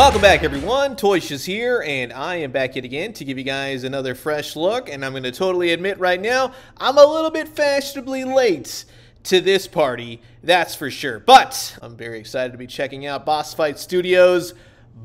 Welcome back everyone, Toyshiz here, and I am back yet again to give you guys another fresh look, and I'm going to totally admit right now, I'm a little bit fashionably late to this party, that's for sure. But I'm very excited to be checking out Boss Fight Studios'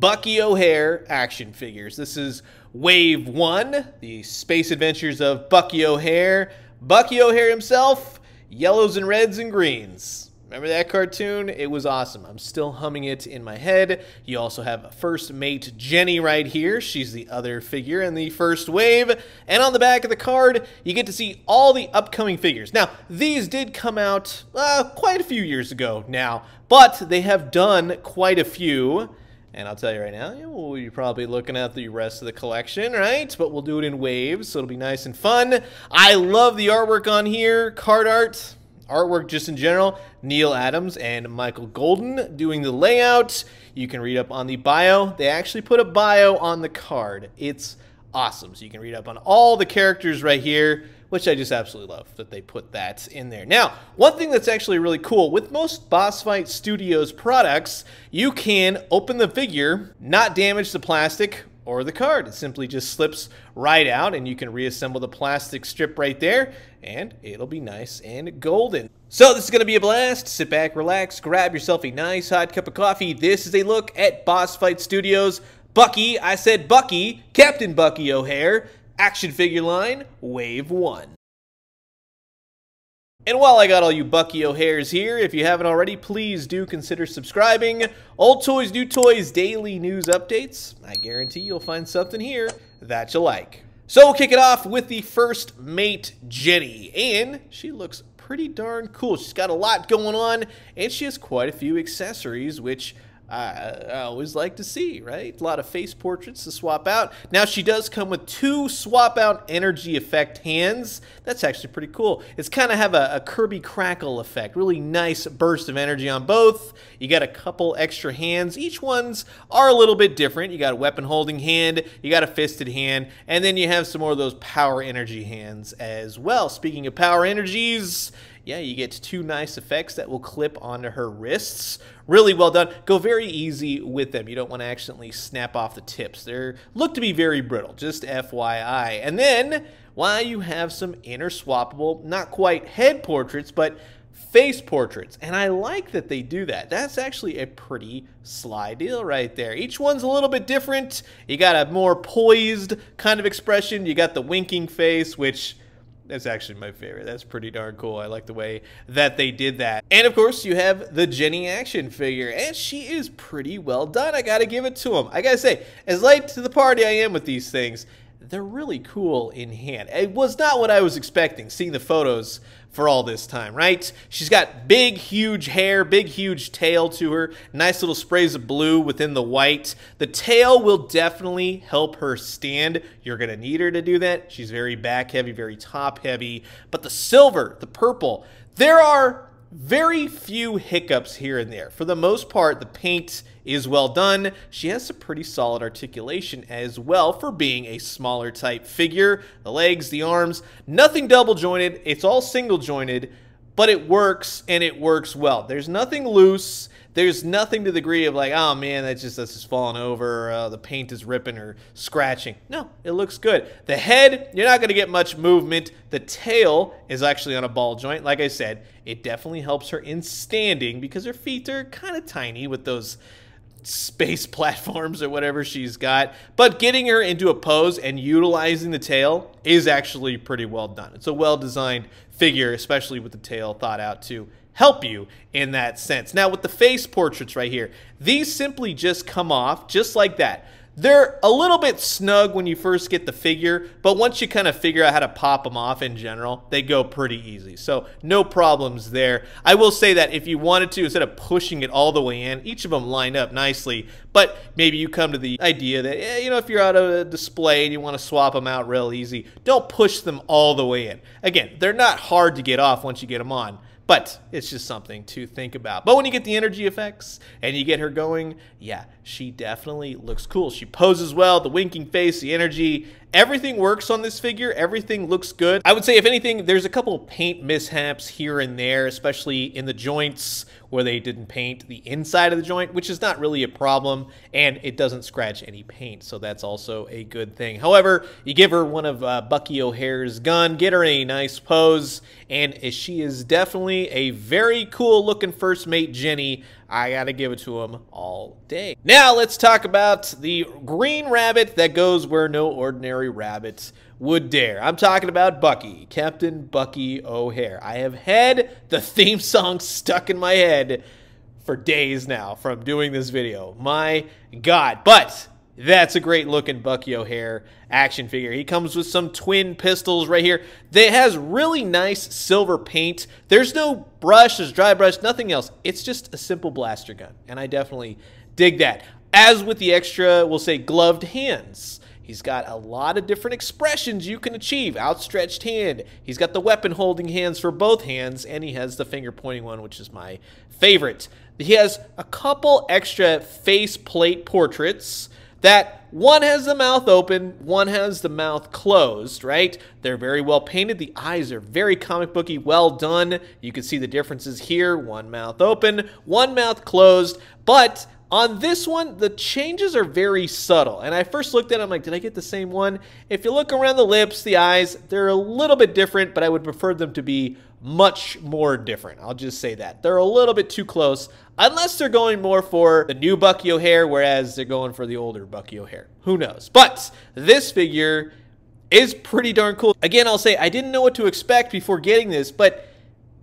Bucky O'Hare action figures. This is Wave 1, the space adventures of Bucky O'Hare. Bucky O'Hare himself, yellows and reds and greens. Remember that cartoon? It was awesome. I'm still humming it in my head. You also have first mate Jenny right here. She's the other figure in the first wave. And on the back of the card, you get to see all the upcoming figures. Now, these did come out uh, quite a few years ago now, but they have done quite a few. And I'll tell you right now, be probably looking at the rest of the collection, right? But we'll do it in waves, so it'll be nice and fun. I love the artwork on here, card art artwork just in general. Neal Adams and Michael Golden doing the layout. You can read up on the bio. They actually put a bio on the card. It's awesome. So you can read up on all the characters right here, which I just absolutely love that they put that in there. Now, one thing that's actually really cool, with most Boss Fight Studios products, you can open the figure, not damage the plastic or the card. It simply just slips right out and you can reassemble the plastic strip right there and it'll be nice and golden. So this is going to be a blast. Sit back, relax, grab yourself a nice hot cup of coffee. This is a look at Boss Fight Studios. Bucky, I said Bucky, Captain Bucky O'Hare, action figure line, Wave 1. And while I got all you Bucky O'Hares here, if you haven't already, please do consider subscribing. Old Toys, New Toys, daily news updates. I guarantee you'll find something here that you like. So we'll kick it off with the first mate, Jenny. And she looks pretty darn cool. She's got a lot going on, and she has quite a few accessories, which I, I, always like to see, right? A lot of face portraits to swap out. Now, she does come with two swap out energy effect hands. That's actually pretty cool. It's kind of have a, a, Kirby crackle effect. Really nice burst of energy on both. You got a couple extra hands. Each ones are a little bit different. You got a weapon holding hand, you got a fisted hand, and then you have some more of those power energy hands as well. Speaking of power energies, yeah, you get two nice effects that will clip onto her wrists. Really well done. Go very easy with them. You don't want to accidentally snap off the tips. They look to be very brittle, just FYI. And then, while you have some inner swappable, not quite head portraits, but face portraits. And I like that they do that. That's actually a pretty sly deal right there. Each one's a little bit different. You got a more poised kind of expression. You got the winking face, which that's actually my favorite. That's pretty darn cool. I like the way that they did that. And of course, you have the Jenny action figure, and she is pretty well done. I gotta give it to him. I gotta say, as late to the party I am with these things, they're really cool in hand. It was not what I was expecting, seeing the photos for all this time, right? She's got big, huge hair, big, huge tail to her, nice little sprays of blue within the white. The tail will definitely help her stand. You're going to need her to do that. She's very back heavy, very top heavy. But the silver, the purple, there are very few hiccups here and there. For the most part, the paint is well done. She has some pretty solid articulation as well for being a smaller type figure. The legs, the arms, nothing double jointed. It's all single jointed, but it works and it works well. There's nothing loose. There's nothing to the degree of like, oh man, that's just that's just falling over. Uh, the paint is ripping or scratching. No, it looks good. The head, you're not going to get much movement. The tail is actually on a ball joint. Like I said, it definitely helps her in standing because her feet are kind of tiny with those space platforms or whatever she's got. But getting her into a pose and utilizing the tail is actually pretty well done. It's a well designed figure, especially with the tail thought out to help you in that sense. Now, with the face portraits right here, these simply just come off just like that. They're a little bit snug when you first get the figure, but once you kind of figure out how to pop them off in general, they go pretty easy. So no problems there. I will say that if you wanted to, instead of pushing it all the way in, each of them line up nicely, but maybe you come to the idea that, you know, if you're out of a display and you want to swap them out real easy, don't push them all the way in. Again, they're not hard to get off once you get them on. But it's just something to think about. But when you get the energy effects and you get her going, yeah, she definitely looks cool. She poses well, the winking face, the energy, Everything works on this figure. Everything looks good. I would say, if anything, there's a couple paint mishaps here and there, especially in the joints where they didn't paint the inside of the joint, which is not really a problem, and it doesn't scratch any paint, so that's also a good thing. However, you give her one of uh, Bucky O'Hare's gun, get her a nice pose, and she is definitely a very cool looking first mate Jenny. I gotta give it to him all day. Now let's talk about the green rabbit that goes where no ordinary rabbit would dare. I'm talking about Bucky, Captain Bucky O'Hare. I have had the theme song stuck in my head for days now from doing this video. My God. But that's a great looking Bucky O'Hare action figure. He comes with some twin pistols right here. That has really nice silver paint. There's no brush, there's dry brush, nothing else. It's just a simple blaster gun, and I definitely dig that. As with the extra, we'll say gloved hands. He's got a lot of different expressions you can achieve. Outstretched hand. He's got the weapon holding hands for both hands, and he has the finger pointing one, which is my favorite. He has a couple extra face plate portraits that one has the mouth open, one has the mouth closed, right? They're very well painted. The eyes are very comic booky, well done. You can see the differences here. One mouth open, one mouth closed, but on this one, the changes are very subtle. And I first looked at it, I'm like, did I get the same one? If you look around the lips, the eyes, they're a little bit different, but I would prefer them to be much more different. I'll just say that. They're a little bit too close, unless they're going more for the new Bucky O'Hare, whereas they're going for the older Bucky O'Hare. Who knows? But this figure is pretty darn cool. Again, I'll say I didn't know what to expect before getting this, but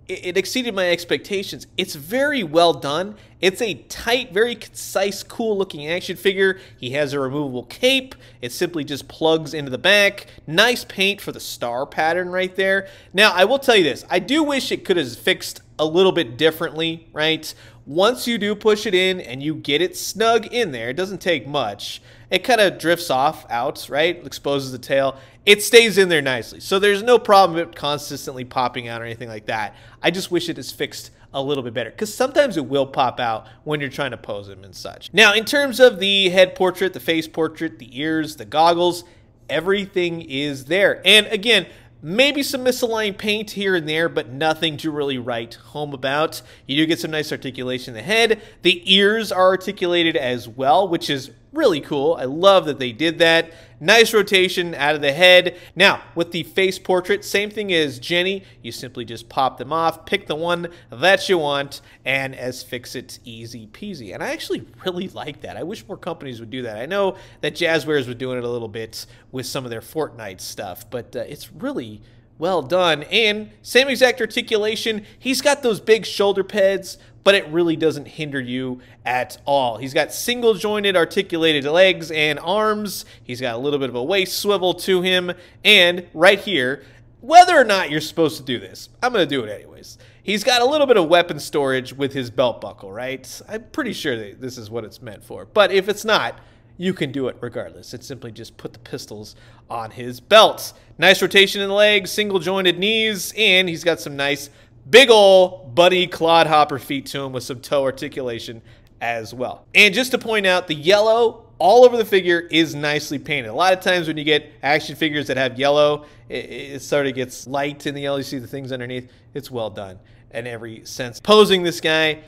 it, exceeded my expectations. It's very well done. It's a tight, very concise, cool looking action figure. He has a removable cape. It simply just plugs into the back. Nice paint for the star pattern right there. Now, I will tell you this. I do wish it could have fixed a little bit differently, right? Once you do push it in and you get it snug in there, it doesn't take much. It kind of drifts off out, right? Exposes the tail. It stays in there nicely. So there's no problem with it consistently popping out or anything like that. I just wish it is fixed a little bit better because sometimes it will pop out when you're trying to pose him and such. Now, in terms of the head portrait, the face portrait, the ears, the goggles, everything is there. And again, Maybe some misaligned paint here and there, but nothing to really write home about. You do get some nice articulation in the head. The ears are articulated as well, which is really cool. I love that they did that. Nice rotation out of the head. Now, with the face portrait, same thing as Jenny. You simply just pop them off, pick the one that you want, and as fix it easy peasy. And I actually really like that. I wish more companies would do that. I know that Jazwares was doing it a little bit with some of their Fortnite stuff, but uh, it's really well done. And same exact articulation. He's got those big shoulder pads, but it really doesn't hinder you at all. He's got single jointed articulated legs and arms. He's got a little bit of a waist swivel to him. And right here, whether or not you're supposed to do this, I'm going to do it anyways. He's got a little bit of weapon storage with his belt buckle, right? I'm pretty sure this is what it's meant for. But if it's not, you can do it regardless. It's simply just put the pistols on his belt. Nice rotation in the legs, single jointed knees, and he's got some nice big ol' buddy clodhopper feet to him with some toe articulation as well. And just to point out, the yellow all over the figure is nicely painted. A lot of times when you get action figures that have yellow, it, it sort of gets light in the yellow. You see the things underneath. It's well done in every sense. Posing this guy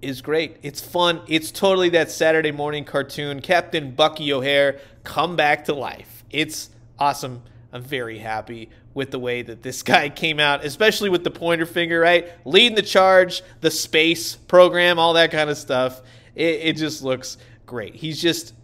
is great. It's fun. It's totally that Saturday morning cartoon. Captain Bucky O'Hare come back to life. It's awesome. I'm very happy with the way that this guy came out, especially with the pointer finger, right? Leading the charge, the space program, all that kind of stuff. It, it just looks great. He's just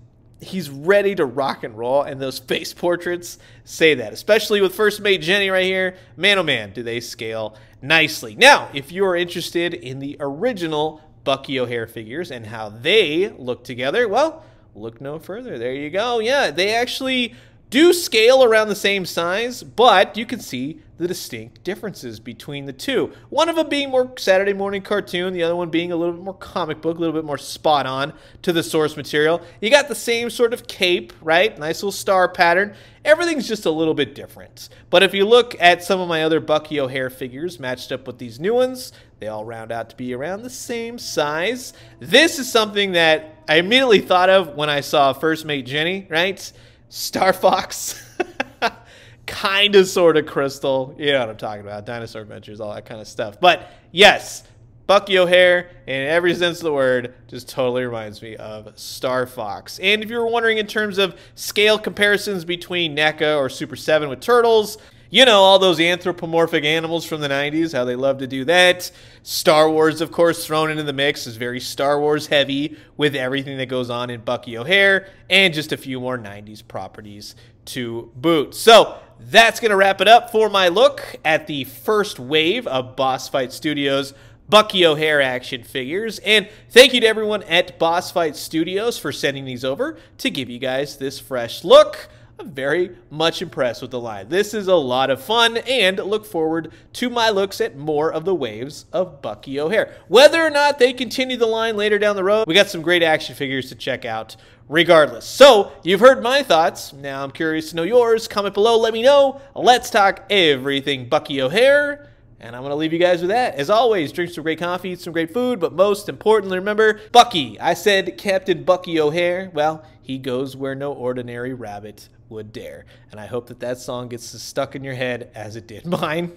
he's ready to rock and roll, and those face portraits say that, especially with First Mate Jenny right here. Man, oh man, do they scale nicely. Now, if you are interested in the original Bucky O'Hare figures and how they look together, well, look no further. There you go. Yeah, they actually do scale around the same size, but you can see the distinct differences between the two. One of them being more Saturday morning cartoon, the other one being a little bit more comic book, a little bit more spot on to the source material. You got the same sort of cape, right? Nice little star pattern. Everything's just a little bit different. But if you look at some of my other Bucky O'Hare figures matched up with these new ones, they all round out to be around the same size. This is something that I immediately thought of when I saw First Mate Jenny, right? Star Fox. kind of, sort of Krystal. You know what I'm talking about. Dinosaur Adventures, all that kind of stuff. But yes, Bucky O'Hare, in every sense of the word, just totally reminds me of Star Fox. And if you were wondering in terms of scale comparisons between NECA or Super 7 with Turtles, you know, all those anthropomorphic animals from the 90s, how they love to do that. Star Wars, of course, thrown into the mix is very Star Wars heavy with everything that goes on in Bucky O'Hare and just a few more 90s properties to boot. So that's going to wrap it up for my look at the first wave of Boss Fight Studios Bucky O'Hare action figures. And thank you to everyone at Boss Fight Studios for sending these over to give you guys this fresh look. I'm very much impressed with the line. This is a lot of fun and look forward to my looks at more of the waves of Bucky O'Hare. Whether or not they continue the line later down the road, we got some great action figures to check out regardless. So, you've heard my thoughts. Now I'm curious to know yours. Comment below, let me know. Let's talk everything Bucky O'Hare. And I'm going to leave you guys with that. As always, drink some great coffee, eat some great food, but most importantly, remember Bucky. I said Captain Bucky O'Hare. Well, he goes where no ordinary rabbit would dare. And I hope that that song gets stuck in your head as it did mine.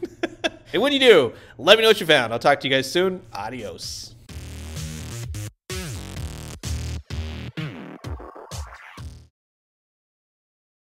and when you do, let me know what you found. I'll talk to you guys soon. Adios.